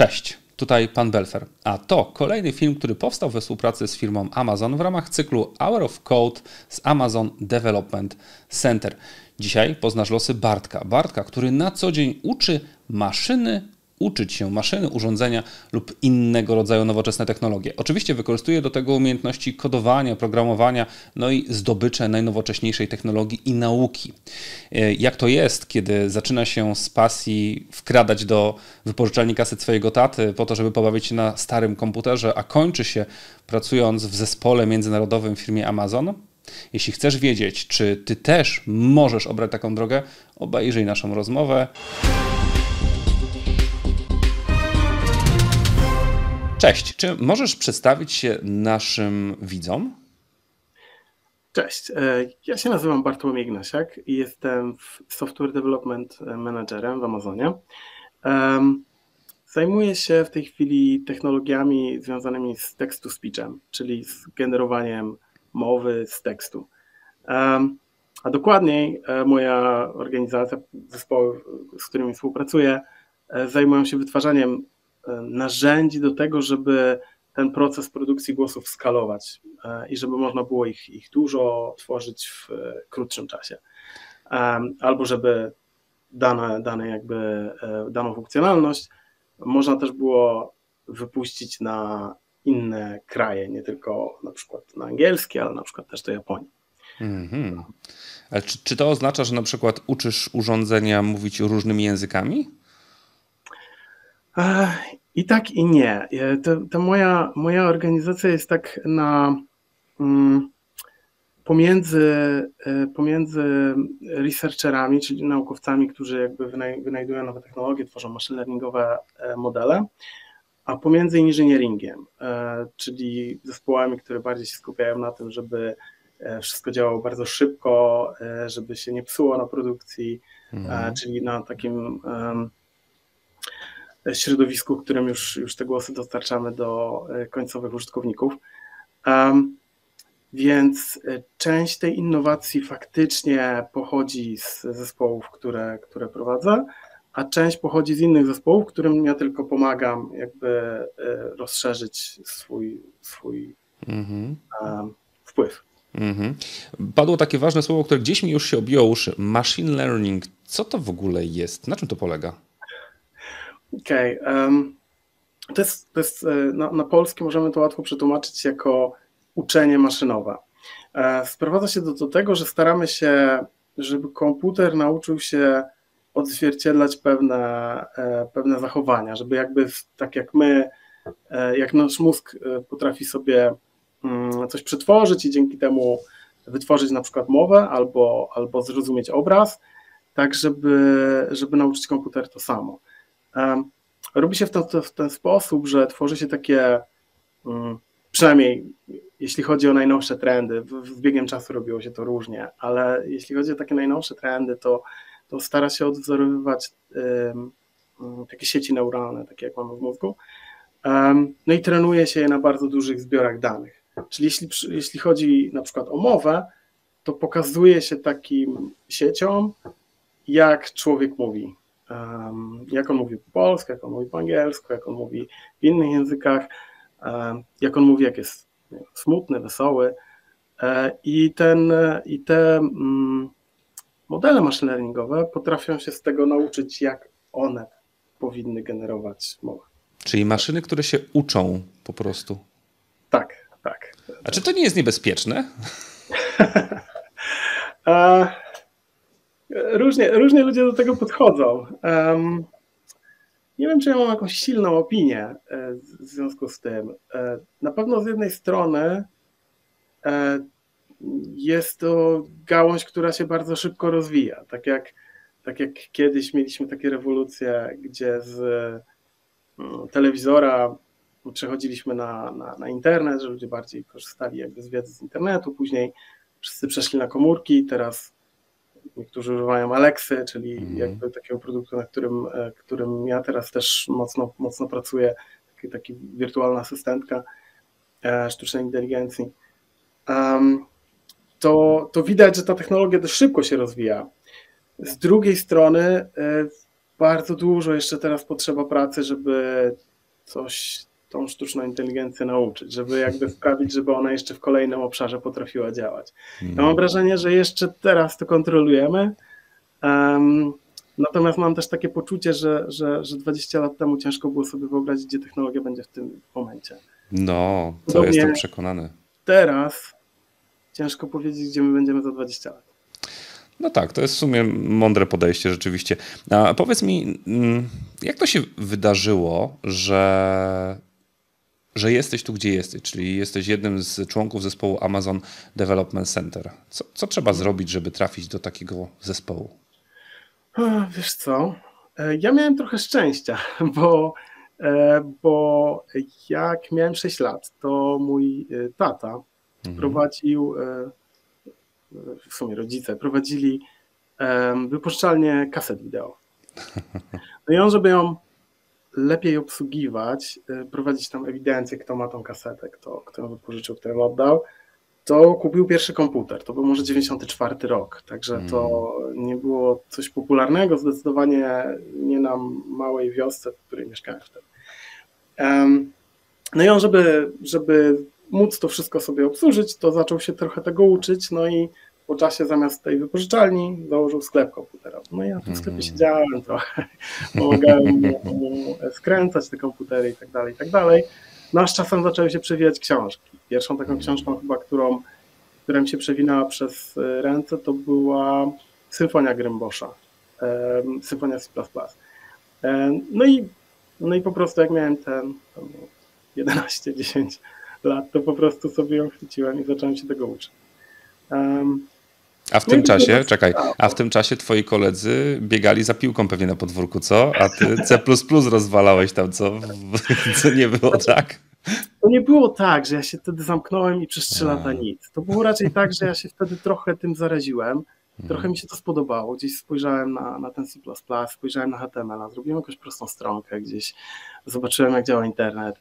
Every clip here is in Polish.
Cześć, tutaj pan Belfer. A to kolejny film, który powstał we współpracy z firmą Amazon w ramach cyklu Hour of Code z Amazon Development Center. Dzisiaj poznasz losy Bartka. Bartka, który na co dzień uczy maszyny uczyć się maszyny, urządzenia lub innego rodzaju nowoczesne technologie. Oczywiście wykorzystuje do tego umiejętności kodowania, programowania, no i zdobycze najnowocześniejszej technologii i nauki. E, jak to jest, kiedy zaczyna się z pasji wkradać do wypożyczalni kaset swojego taty po to, żeby pobawić się na starym komputerze, a kończy się pracując w zespole międzynarodowym w firmie Amazon? Jeśli chcesz wiedzieć, czy ty też możesz obrać taką drogę, obejrzyj naszą rozmowę. Cześć, czy możesz przedstawić się naszym widzom? Cześć, e, ja się nazywam Bartłomiej Ignasiak i jestem Software Development Managerem w Amazonie. Zajmuję się w tej chwili technologiami związanymi z tekstu speechem, czyli z generowaniem mowy z tekstu. A dokładniej e, moja organizacja, zespoły, z którymi współpracuję, e, zajmują się wytwarzaniem narzędzi do tego, żeby ten proces produkcji głosów skalować e, i żeby można było ich, ich dużo tworzyć w e, krótszym czasie. Albo żeby dane, dane jakby, daną funkcjonalność można też było wypuścić na inne kraje, nie tylko na przykład na angielski, ale na przykład też do Japonii. -hmm. Ale czy, czy to oznacza, że na przykład uczysz urządzenia mówić różnymi językami? I tak i nie. To, to moja, moja organizacja jest tak na mm, pomiędzy, e, pomiędzy researcherami, czyli naukowcami, którzy jakby wynajdują nowe technologie, tworzą machine learningowe e, modele, a pomiędzy inżynieringiem, e, czyli zespołami, które bardziej się skupiają na tym, żeby wszystko działało bardzo szybko, żeby się nie psuło na produkcji, mhm. czyli na takim środowisku, którym już, już te głosy dostarczamy do e, końcowych użytkowników. Więc e, część tej innowacji faktycznie pochodzi z zespołów, które, które prowadzę, a część pochodzi z innych zespołów, którym ja tylko pomagam jakby e, rozszerzyć swój, swój -hmm. wpływ. -hmm. Padło takie ważne słowo, które gdzieś mi już się uszy. Machine learning. Co to w ogóle jest? Na czym to polega? Okej. Okay. Um, to jest, to jest e, na, na polski możemy to łatwo przetłumaczyć jako uczenie maszynowe. E, sprowadza się do, do tego, że staramy się, żeby komputer nauczył się odzwierciedlać pewne, e, pewne zachowania, żeby jakby tak jak my, jak nasz mózg potrafi sobie mm, coś przetworzyć i dzięki temu wytworzyć na przykład mowę albo, albo zrozumieć obraz, tak żeby, żeby nauczyć komputer to samo. Robi się w ten, w ten sposób, że tworzy się takie, mm, przynajmniej jeśli chodzi o najnowsze trendy, z biegiem czasu robiło się to różnie, ale jeśli chodzi o takie najnowsze trendy, to, to stara się odwzorowywać um, takie sieci neuralne, takie jak mamy w mózgu. Um, no i trenuje się je na bardzo dużych zbiorach danych. Czyli jeśli, jeśli chodzi na przykład o mowę, to pokazuje się takim sieciom, jak człowiek mówi, jak on mówi po polsku, jak on mówi po angielsku, jak on mówi w innych językach, jak on mówi, jak jest smutny, wesoły. E, I, ten, i te mm, modele machine learningowe potrafią się z tego nauczyć, jak one powinny generować mowę. Czyli maszyny, które się uczą po prostu. Tak, tak. A czy to nie jest niebezpieczne? różnie, różnie ludzie do tego podchodzą. Um, nie wiem, czy ja mam jakąś silną opinię e, w związku z tym. E, na pewno z jednej strony e, jest to gałąź, która się bardzo szybko rozwija. Tak jak, tak jak kiedyś mieliśmy takie rewolucje, gdzie z mm, telewizora przechodziliśmy na, na, na internet, że ludzie bardziej korzystali jakby z wiedzy z internetu, później wszyscy przeszli na komórki, teraz Niektórzy używają Alexy, czyli mm. jakby takiego produktu, na którym, e, którym ja teraz też mocno, mocno pracuję, taki, taki wirtualna asystentka e, sztucznej inteligencji. Um, to, to widać, że ta technologia dość szybko się rozwija. Z drugiej strony e, bardzo dużo jeszcze teraz potrzeba pracy, żeby coś tą sztuczną inteligencję nauczyć, żeby jakby sprawić, żeby ona jeszcze w kolejnym obszarze potrafiła działać. Ja mam wrażenie, że jeszcze teraz to kontrolujemy. Um, natomiast mam też takie poczucie, że, że, że 20 lat temu ciężko było sobie wyobrazić, gdzie technologia będzie w tym momencie. No, to Podobnie jestem przekonany. Teraz ciężko powiedzieć, gdzie my będziemy za 20 lat. No tak, to jest w sumie mądre podejście rzeczywiście. A powiedz mi, mm, jak to się wydarzyło, że, że jesteś tu, gdzie jesteś, czyli jesteś jednym z członków zespołu Amazon Development Center. Co, co trzeba zrobić, żeby trafić do takiego zespołu? Wiesz co, e, ja miałem trochę szczęścia, bo, e, bo jak miałem 6 lat, to mój e, tata mhm. prowadził w sumie rodzice, prowadzili wypuszczalnię kaset wideo. No i on, żeby ją lepiej obsługiwać, e, prowadzić tam ewidencję, kto ma tą kasetę, kto, kto ją wypożyczył, kto ją oddał, to kupił pierwszy komputer. To był może 94 rok, także to mm. nie było coś popularnego, zdecydowanie nie na małej wiosce, w której mieszkałem wtedy. No i on, żeby, żeby móc to wszystko sobie obsłużyć, to zaczął się trochę tego uczyć, no i po czasie zamiast tej wypożyczalni założył sklep komputerowy. No i ja w tym sklepie mhm. siedziałem trochę, pomagałem mu skręcać te komputery i tak dalej, i tak dalej. No a z czasem zaczęły się przewijać książki. Pierwszą taką mhm. książką chyba, którą, która mi się przewinęła przez e, ręce, to była Symfonia Grymbosza, Symfonia C++. No i, no i po prostu jak miałem ten 11-10 lat, to po prostu sobie ją chwyciłem i zacząłem się tego uczyć. A w tym czasie, czekaj, a w tym czasie twoi koledzy biegali za piłką pewnie na podwórku, co? A ty C rozwalałeś tam, co? Co nie było tak? To nie było tak, że ja się wtedy zamknąłem i przez trzy lata nic. To było raczej tak, że ja się wtedy trochę tym zaraziłem. Trochę mhm. mi się to spodobało. Gdzieś spojrzałem na, na ten C, spojrzałem na HTML, zrobiłem jakąś prostą stronkę, gdzieś zobaczyłem, jak działa internet.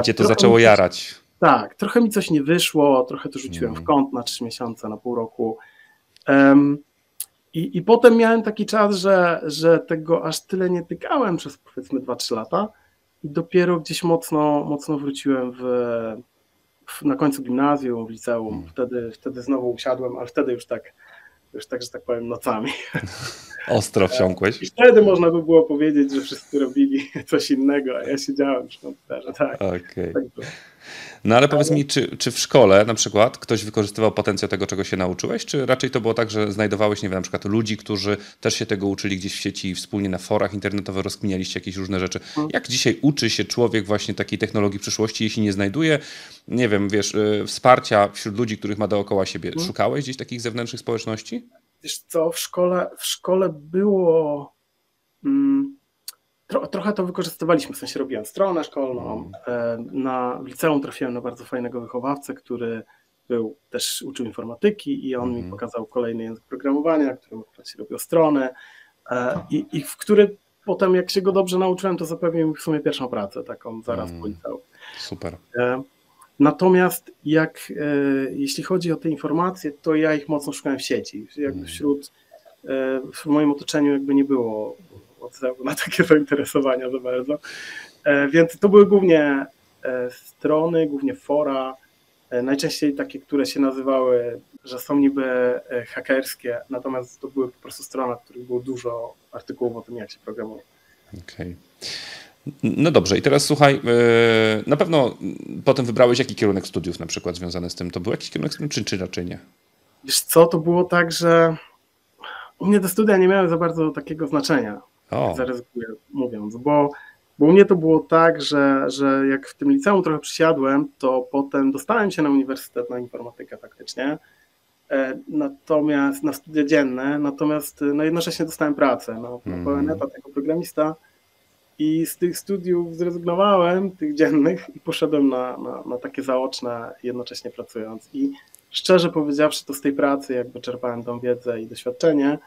Gdzie to zaczęło jarać? Tak, trochę mi coś nie wyszło, trochę to rzuciłem w mhm. kąt na trzy miesiące, na pół roku. I, I potem miałem taki czas, że, że tego aż tyle nie tykałem przez powiedzmy 2-3 lata i dopiero gdzieś mocno, mocno wróciłem w, w, na końcu gimnazjum, w liceum. Hmm. Wtedy, wtedy znowu usiadłem, ale wtedy już tak, już tak, że tak powiem, nocami. Ostro wsiąkłeś. I wtedy można by było powiedzieć, że wszyscy robili coś innego, a ja siedziałem przy komputerze. Tak. Okay. tak no ale powiedz mi, czy, czy w szkole na przykład ktoś wykorzystywał potencjał tego, czego się nauczyłeś, czy raczej to było tak, że znajdowałeś, nie wiem, na przykład ludzi, którzy też się tego uczyli gdzieś w sieci i wspólnie na forach internetowych rozkminialiście jakieś różne rzeczy. Mhm. Jak dzisiaj uczy się człowiek właśnie takiej technologii przyszłości, jeśli nie znajduje, nie wiem, wiesz, y, wsparcia wśród ludzi, których ma dookoła siebie? Mhm. Szukałeś gdzieś takich zewnętrznych społeczności? Wiesz co, w szkole, w szkole było... Mm, Tro, trochę to wykorzystywaliśmy, w sensie robiłem stronę szkolną. Mm. E, na liceum trafiłem na bardzo fajnego wychowawcę, który był też uczył informatyki i on mm. mi pokazał kolejny język programowania, którym robił stronę e, i, i w który potem jak się go dobrze nauczyłem, to zapewnił mi w sumie pierwszą pracę, taką zaraz mm. po liceum. Super. E, natomiast jak jeśli chodzi o te informacje, to ja ich mocno szukałem w sieci. Jakby mm. wśród w moim otoczeniu jakby nie było odzewu na takie zainteresowania za bardzo. E, więc to były głównie e, strony, głównie fora, e, najczęściej takie, które się nazywały, że są niby hakerskie, natomiast to były po prostu strony, w których było dużo artykułów o tym, jak się programuje. Okej. Okay. No dobrze, i teraz słuchaj, na pewno potem wybrałeś jaki kierunek studiów na przykład związany z tym? To był jakiś kierunek studiów, czy, czy raczej nie? Wiesz co, to było tak, że u mnie te studia nie miały za bardzo takiego znaczenia. Zaryzykuję mówiąc, bo, bo u mnie to było tak, że, że jak w tym liceum trochę przysiadłem, to potem dostałem się na uniwersytet na informatykę faktycznie, e, natomiast na studia dzienne, natomiast no jednocześnie dostałem pracę no, na mm. pełen etat jako programista i z tych studiów zrezygnowałem, tych dziennych i poszedłem na, na, na takie zaoczne, jednocześnie pracując i szczerze powiedziawszy, to z tej pracy jakby czerpałem tą wiedzę i doświadczenie,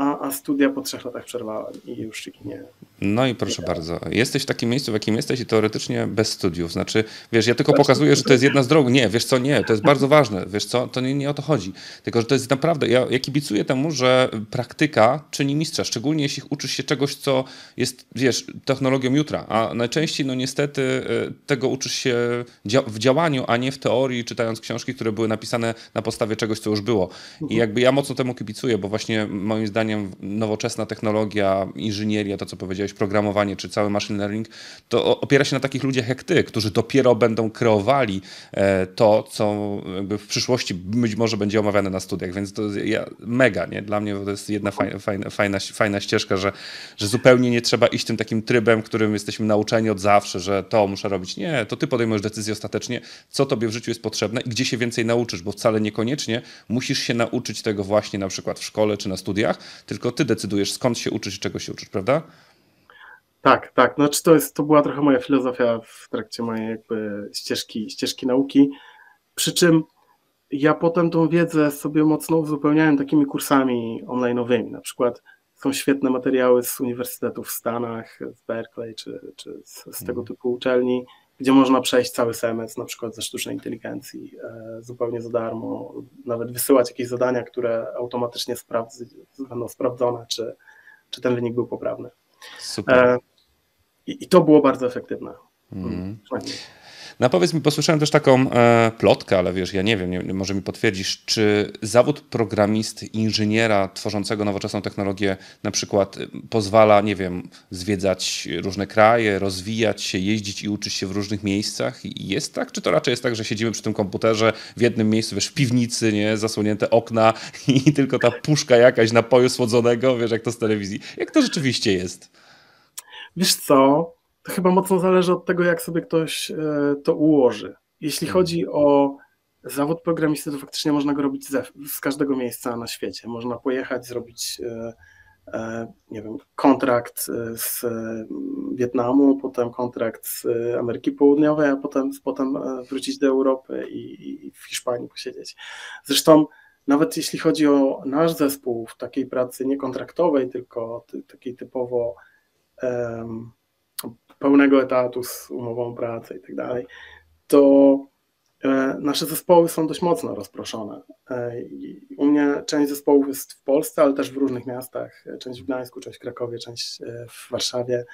a, a studia po trzech latach przerwałem i już nie. No i proszę bardzo, jesteś w takim miejscu, w jakim jesteś i teoretycznie bez studiów. Znaczy, wiesz, ja tylko pokazuję, że to jest jedna z dróg. Nie, wiesz co, nie, to jest bardzo ważne. Wiesz co, to nie, nie o to chodzi. Tylko, że to jest naprawdę, ja, ja kibicuję temu, że praktyka czyni mistrza, szczególnie jeśli uczysz się czegoś, co jest, wiesz, technologią jutra, a najczęściej, no niestety, e, tego uczysz się w działaniu, a nie w teorii, czytając książki, które były napisane na podstawie czegoś, co już było. I mhm. jakby ja mocno temu kibicuję, bo właśnie moim zdaniem zdaniem nowoczesna technologia, inżynieria, to co powiedziałeś, programowanie czy cały machine learning, to opiera się na takich ludziach jak ty, którzy dopiero będą kreowali e, to, co w przyszłości być może będzie omawiane na studiach, więc to jest mega, nie? Dla mnie to jest jedna fajna, fajna, fajna, fajna ścieżka, że, że zupełnie nie trzeba iść tym takim trybem, którym jesteśmy nauczeni od zawsze, że to muszę robić. Nie, to ty podejmujesz decyzję ostatecznie, co tobie w życiu jest potrzebne i gdzie się więcej nauczysz, bo wcale niekoniecznie musisz się nauczyć tego właśnie na przykład w szkole czy na studiach, tylko ty decydujesz, skąd się uczysz i czego się uczysz, prawda? Tak, tak. Znaczy to, jest, to była trochę moja filozofia w trakcie mojej jakby ścieżki, ścieżki nauki. Przy czym ja potem tą wiedzę sobie mocno uzupełniałem takimi kursami online'owymi. Na przykład są świetne materiały z uniwersytetów w Stanach, z Berkeley czy, czy z, z tego mhm. typu uczelni, gdzie można przejść cały semestr, na przykład ze sztucznej inteligencji, e, zupełnie za darmo, nawet wysyłać jakieś zadania, które automatycznie będą sprawdzone, czy, czy ten wynik był poprawny. Super. E, I, i to było bardzo efektywne. Mm. No powiedz mi, posłyszałem też taką e, plotkę, ale wiesz, ja nie wiem, nie, może mi potwierdzisz, czy zawód programisty, inżyniera tworzącego nowoczesną technologię na przykład e, pozwala, nie wiem, zwiedzać różne kraje, rozwijać się, jeździć i uczyć się w różnych miejscach? Jest tak? Czy to raczej jest tak, że siedzimy przy tym komputerze w jednym miejscu, wiesz, w piwnicy, nie, zasłonięte okna i tylko ta puszka jakaś napoju słodzonego, wiesz, jak to z telewizji. Jak to rzeczywiście jest? Wiesz co, to chyba mocno zależy od tego, jak sobie ktoś e, to ułoży. Jeśli hmm. chodzi o zawód programisty, to faktycznie można go robić ze, z każdego miejsca na świecie. Można pojechać, zrobić e, e, nie wiem, kontrakt z Wietnamu, potem kontrakt z Ameryki Południowej, a potem, potem wrócić do Europy i, i w Hiszpanii posiedzieć. Zresztą nawet jeśli chodzi o nasz zespół w takiej pracy niekontraktowej, tylko ty, takiej typowo um, pełnego etatu z umową pracy i tak dalej, to e, nasze zespoły są dość mocno rozproszone. E, u mnie część zespołów jest w Polsce, ale też w różnych miastach. Część w Gdańsku, część w Krakowie, część e, w Warszawie,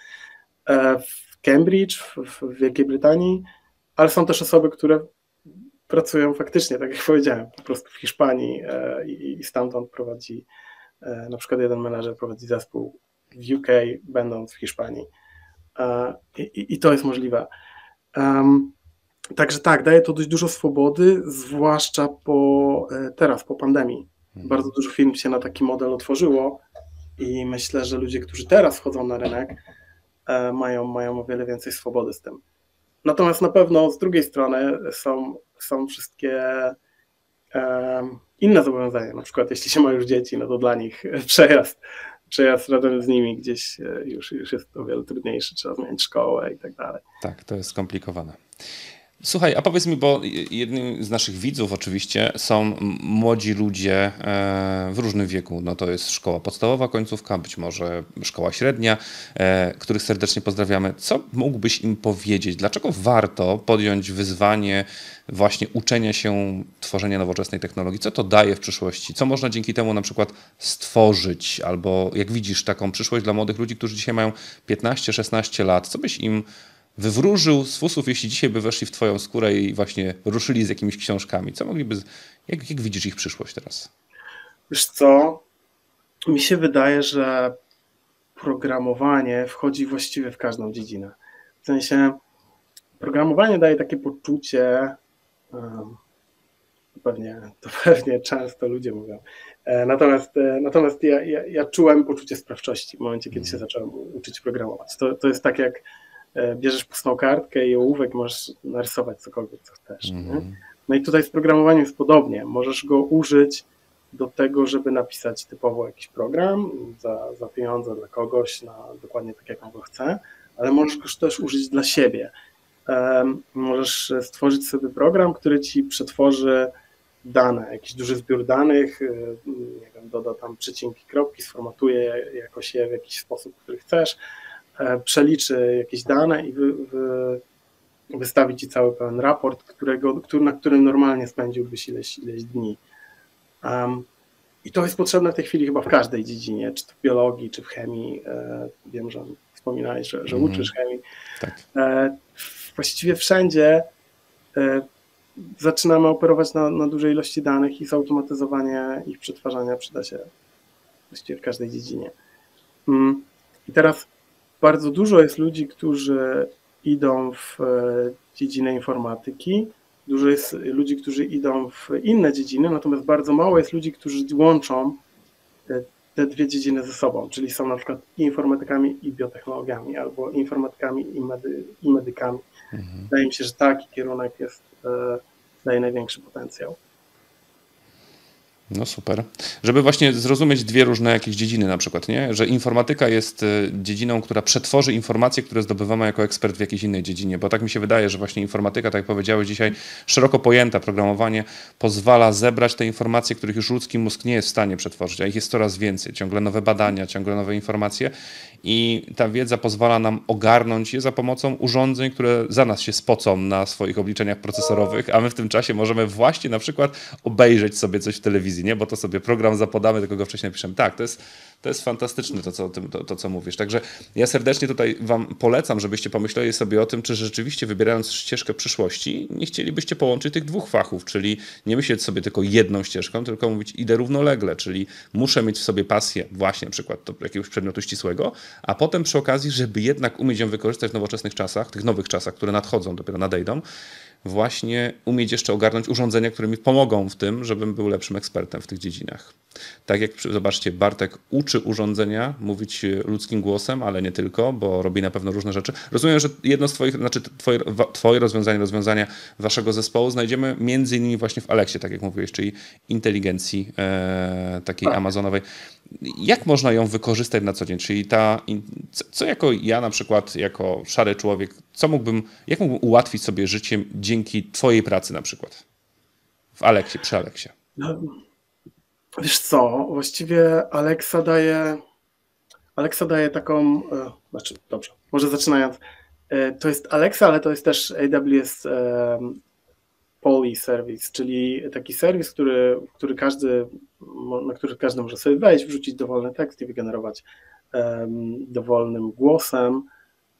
w Cambridge, w Wielkiej Brytanii, ale są też osoby, które pracują faktycznie, tak jak powiedziałem, po prostu w Hiszpanii i stamtąd prowadzi, na przykład jeden menedżer prowadzi zespół w UK, będąc w Hiszpanii. I, i to jest możliwe. Także tak, daje to dość dużo swobody, zwłaszcza po e, teraz, po pandemii. Mhm. Bardzo dużo firm się na taki model otworzyło i myślę, że ludzie, którzy teraz wchodzą na rynek, e, mają, mają o wiele więcej swobody z tym. Natomiast na pewno z drugiej strony są, są wszystkie inne zobowiązania. Na przykład, jeśli się ma już dzieci, no to dla nich przejazd przejazd razem z nimi gdzieś e, już, już jest o wiele trudniejszy, trzeba zmienić szkołę i tak dalej. Tak, to jest skomplikowane. Słuchaj, a powiedz mi, bo jednym z naszych widzów oczywiście są młodzi ludzie e, w różnym wieku. No to jest szkoła podstawowa, końcówka, być może szkoła średnia, e, których serdecznie pozdrawiamy. Co mógłbyś im powiedzieć? Dlaczego warto podjąć wyzwanie właśnie uczenia się tworzenia nowoczesnej technologii? Co to daje w przyszłości? Co można dzięki temu na przykład stworzyć? Albo jak widzisz taką przyszłość dla młodych ludzi, którzy dzisiaj mają 15-16 lat, co byś im wywróżył z fusów, jeśli dzisiaj by weszli w twoją skórę i właśnie ruszyli z jakimiś książkami? Co mogliby, jak, jak widzisz ich przyszłość teraz? Wiesz co, mi się wydaje, że programowanie wchodzi właściwie w każdą dziedzinę. W sensie programowanie daje takie poczucie, pewnie, to pewnie często ludzie mówią, e, natomiast, e, natomiast ja, ja, ja czułem poczucie sprawczości w momencie, kiedy się zacząłem uczyć programować. To, to jest tak jak bierzesz pustą kartkę i ołówek możesz narysować cokolwiek, co chcesz. Mm. No i tutaj z programowaniem jest podobnie. Możesz go użyć do tego, żeby napisać typowo jakiś program za, za pieniądze dla kogoś, na, dokładnie tak jak on go chce, ale możesz go też użyć dla siebie. Um, możesz stworzyć sobie program, który ci przetworzy dane, jakiś duży zbiór danych, y, nie wiem, doda tam przecinki, kropki, sformatuje jakoś je w jakiś sposób, który chcesz, e, przeliczy jakieś dane i wy, wy, wystawi ci cały pełen raport, którego, który, na którym normalnie spędziłbyś ileś, ileś dni. Um, I to jest potrzebne w tej chwili chyba w każdej dziedzinie, czy to w biologii, czy w chemii. E, wiem, że wspominałeś, że, że mm. uczysz chemii. Tak. E, właściwie wszędzie e, zaczynamy operować na, na dużej ilości danych i zautomatyzowanie ich przetwarzania przyda się właściwie w każdej dziedzinie. Mm. I teraz bardzo dużo jest ludzi, którzy idą w e, dziedzinę informatyki, dużo jest ludzi, którzy idą w inne dziedziny, natomiast bardzo mało jest ludzi, którzy łączą te, te dwie dziedziny ze sobą, czyli są na przykład i informatykami, i biotechnologiami, albo informatykami i, medy, i medykami. Mhm. Wydaje mi się, że taki kierunek jest, e, daje największy potencjał. No super. Żeby właśnie zrozumieć dwie różne jakieś dziedziny na przykład, nie? Że informatyka jest e, dziedziną, która przetworzy informacje, które zdobywamy jako ekspert w jakiejś innej dziedzinie, bo tak mi się wydaje, że właśnie informatyka, tak jak powiedziałeś dzisiaj, szeroko pojęta programowanie pozwala zebrać te informacje, których już ludzki mózg nie jest w stanie przetworzyć, a ich jest coraz więcej, ciągle nowe badania, ciągle nowe informacje i ta wiedza pozwala nam ogarnąć je za pomocą urządzeń, które za nas się spocą na swoich obliczeniach procesorowych, a my w tym czasie możemy właśnie na przykład obejrzeć sobie coś w telewizji, nie? bo to sobie program zapodamy, tylko go wcześniej napiszemy. Tak, to jest, to jest fantastyczne to co, to, to, co mówisz. Także ja serdecznie tutaj Wam polecam, żebyście pomyśleli sobie o tym, czy rzeczywiście wybierając ścieżkę przyszłości, nie chcielibyście połączyć tych dwóch fachów, czyli nie myśleć sobie tylko jedną ścieżką, tylko mówić idę równolegle, czyli muszę mieć w sobie pasję właśnie przykład do jakiegoś przedmiotu ścisłego, a potem przy okazji, żeby jednak umieć ją wykorzystać w nowoczesnych czasach, tych nowych czasach, które nadchodzą, dopiero nadejdą, właśnie umieć jeszcze ogarnąć urządzenia, które mi pomogą w tym, żebym był lepszym ekspertem w tych dziedzinach. Tak jak zobaczcie, Bartek uczy urządzenia mówić ludzkim głosem, ale nie tylko, bo robi na pewno różne rzeczy. Rozumiem, że jedno z Twoich, znaczy Twoje, twoje rozwiązanie, rozwiązania Waszego zespołu znajdziemy między innymi właśnie w Aleksie, tak jak mówiłeś, czyli inteligencji e, takiej tak. amazonowej. Jak można ją wykorzystać na co dzień? Czyli ta, co jako ja na przykład, jako szary człowiek, co mógłbym, jak mógłbym ułatwić sobie życie dzięki Twojej pracy na przykład? W Aleksie, przy Aleksie. No, wiesz co, właściwie Alexa daje, Alexa daje taką, e, znaczy, dobrze, może zaczynając, e, to jest Alexa, ale to jest też AWS Poly Service, czyli taki serwis, który, który każdy, na który każdy może sobie wejść, wrzucić dowolny tekst i wygenerować um, dowolnym głosem,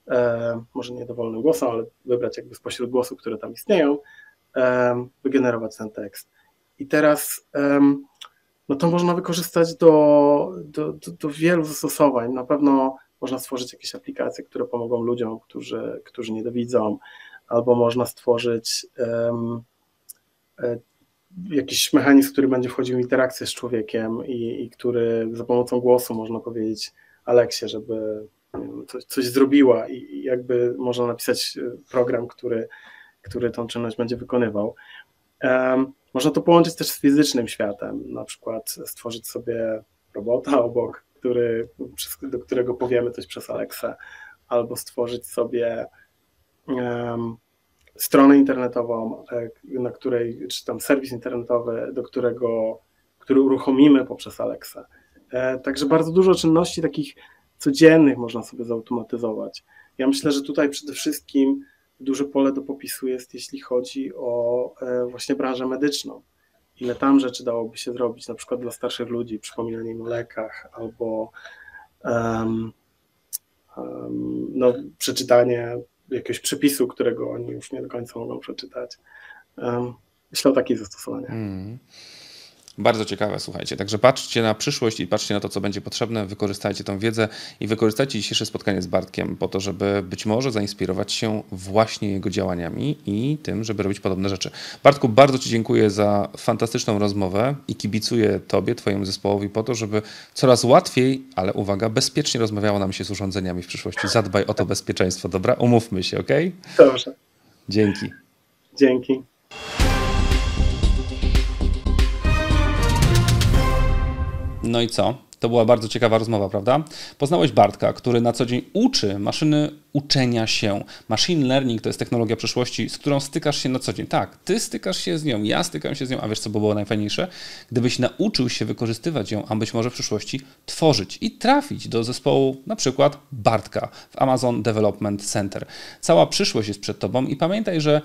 um, może nie dowolnym głosem, ale wybrać jakby spośród głosów, które tam istnieją, um, wygenerować ten tekst. I teraz no to można wykorzystać do, do, do, do wielu zastosowań. Na pewno można stworzyć jakieś aplikacje, które pomogą ludziom, którzy, którzy niedowidzą, albo można stworzyć um, jakiś mechanizm, który będzie wchodził w interakcję z człowiekiem i, i który za pomocą głosu można powiedzieć Aleksie, żeby coś, coś, zrobiła i jakby można napisać e, program, który, który tą czynność będzie wykonywał. Um, można to połączyć też z fizycznym światem, na przykład stworzyć sobie robota obok, który, do którego powiemy coś przez Alexa, albo stworzyć sobie stronę internetową, e, na której, czy tam serwis internetowy, do którego, który uruchomimy poprzez Alexa. E, także bardzo dużo czynności takich codziennych można sobie zautomatyzować. Ja myślę, że tutaj przede wszystkim duże pole do popisu jest, jeśli chodzi o e, właśnie branżę medyczną. Ile tam rzeczy dałoby się zrobić, na przykład dla starszych ludzi, przypominanie im o lekach, albo um, um, no, przeczytanie jakiegoś przepisu, którego oni już nie do końca mogą przeczytać. Myślę o takich zastosowaniach. Mm. Bardzo ciekawe, słuchajcie. Także patrzcie na przyszłość i patrzcie na to, co będzie potrzebne, wykorzystajcie tą wiedzę i wykorzystajcie dzisiejsze spotkanie z Bartkiem po to, żeby być może zainspirować się właśnie jego działaniami i tym, żeby robić podobne rzeczy. Bartku, bardzo Ci dziękuję za fantastyczną rozmowę i kibicuję Tobie, Twojemu zespołowi po to, żeby coraz łatwiej, ale uwaga, bezpiecznie rozmawiało nam się z urządzeniami w przyszłości. Zadbaj o to bezpieczeństwo, dobra? Umówmy się, ok? Dobrze. Dzięki. Dzięki. No i co? To była bardzo ciekawa rozmowa, prawda? Poznałeś Bartka, który na co dzień uczy maszyny uczenia się. Machine learning to jest technologia przyszłości, z którą stykasz się na co dzień. Tak, ty stykasz się z nią, ja stykam się z nią, a wiesz co by było najfajniejsze? Gdybyś nauczył się wykorzystywać ją, a być może w przyszłości tworzyć i trafić do zespołu na przykład Bartka w Amazon Development Center. Cała przyszłość jest przed tobą i pamiętaj, że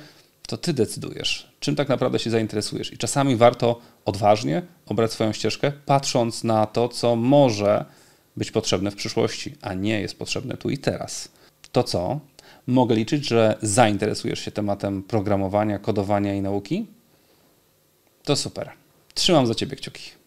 to ty decydujesz, czym tak naprawdę się zainteresujesz. I czasami warto odważnie obrać swoją ścieżkę, patrząc na to, co może być potrzebne w przyszłości, a nie jest potrzebne tu i teraz. To co? Mogę liczyć, że zainteresujesz się tematem programowania, kodowania i nauki? To super. Trzymam za ciebie kciuki.